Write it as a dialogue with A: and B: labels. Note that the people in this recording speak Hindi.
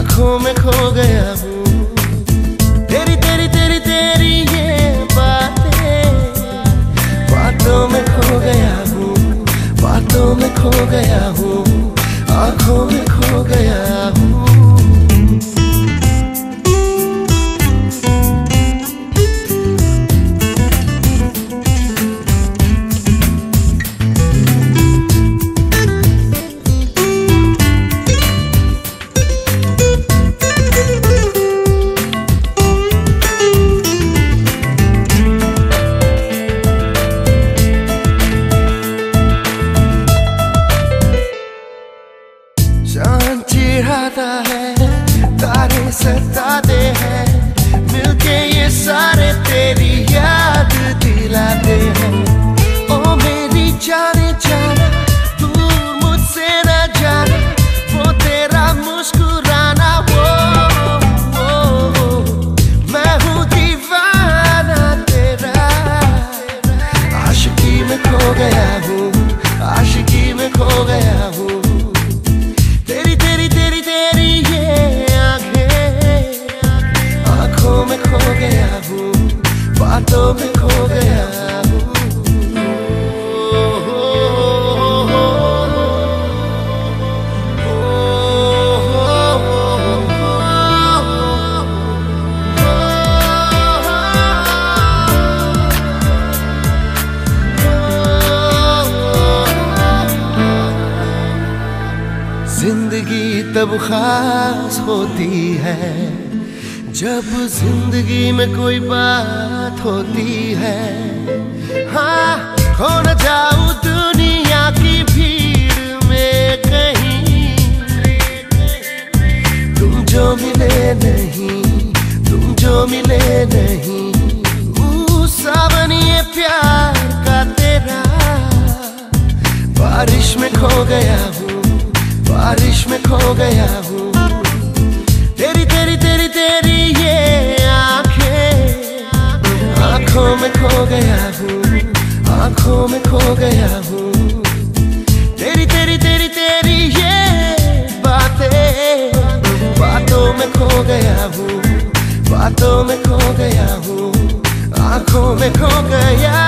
A: आँखों में खो गया हूँ। खो गया हूँ। आँखों में खो गया तारे ज़िंदगी तब खास होती है, जब ज़िंदगी में कोई बात होती है। हाँ खो न जाऊँ दुनिया की भीड़ में कहीं। तुम जो मिले नहीं, तुम जो मिले नहीं सावन ये प्यार। में खो गया हूँ। तेरी तेरी तेरी तेरी ये आँखें आँखों में खो गया हूँ। आँखों में खो गया हूँ। तेरी तेरी तेरी तेरी ये बातें बातों में खो गया हूँ। बातों में खो गया हूँ। आँखों में खो गया